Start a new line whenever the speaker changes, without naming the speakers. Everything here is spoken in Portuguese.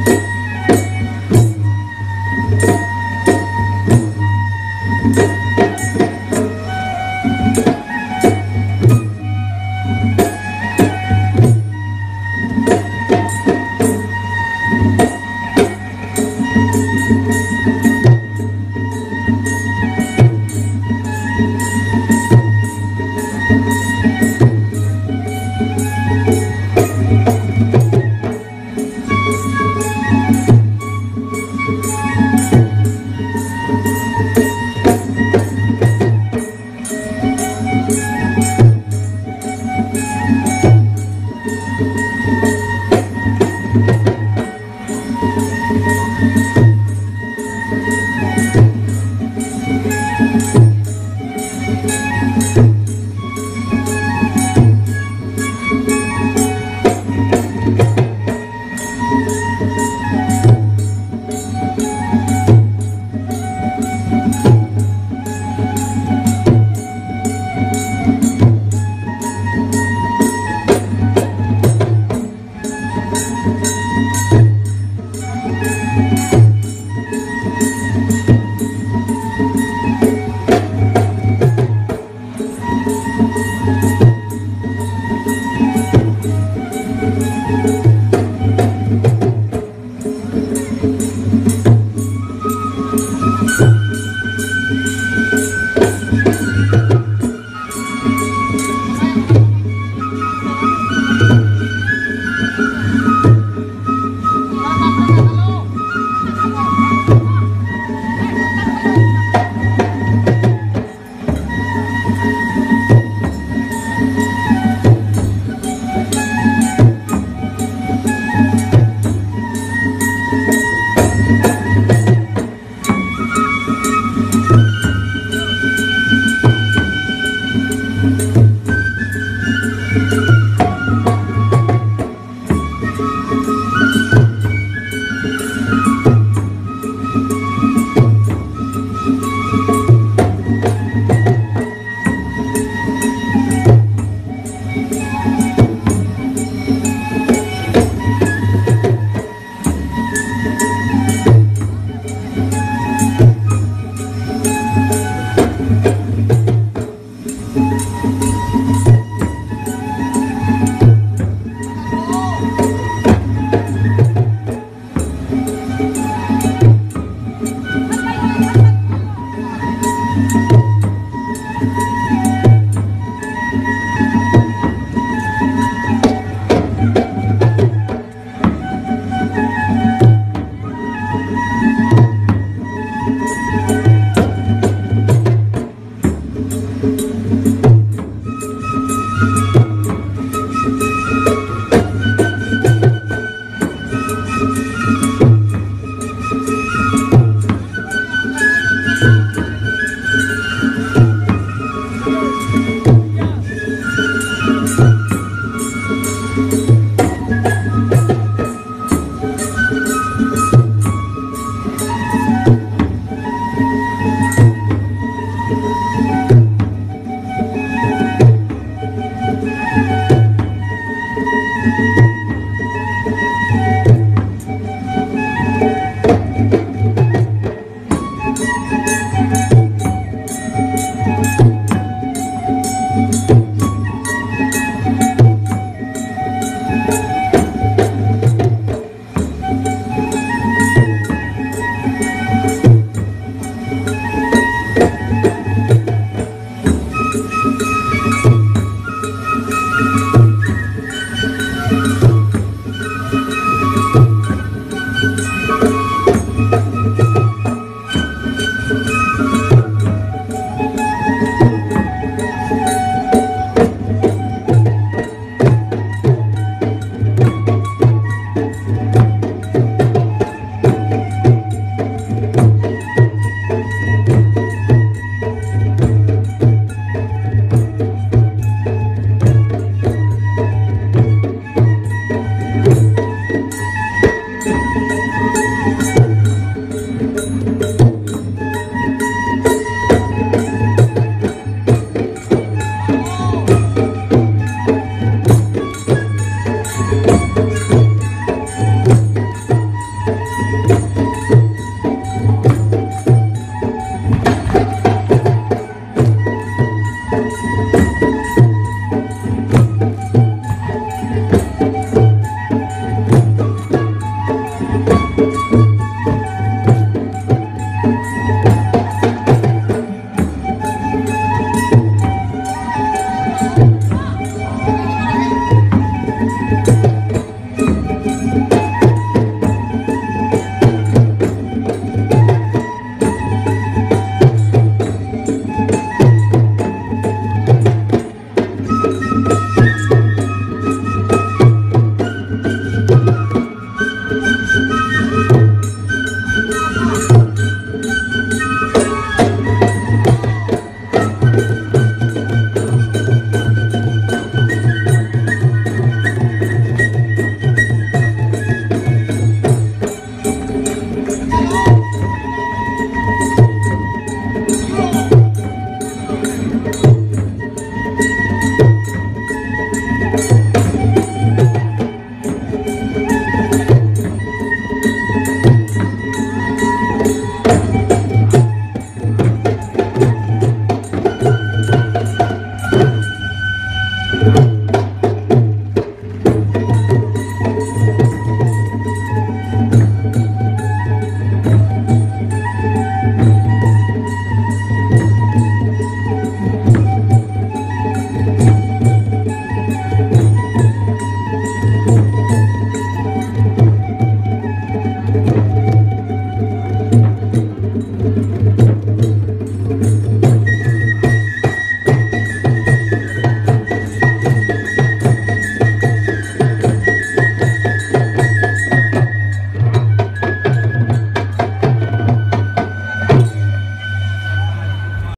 Thank you. Música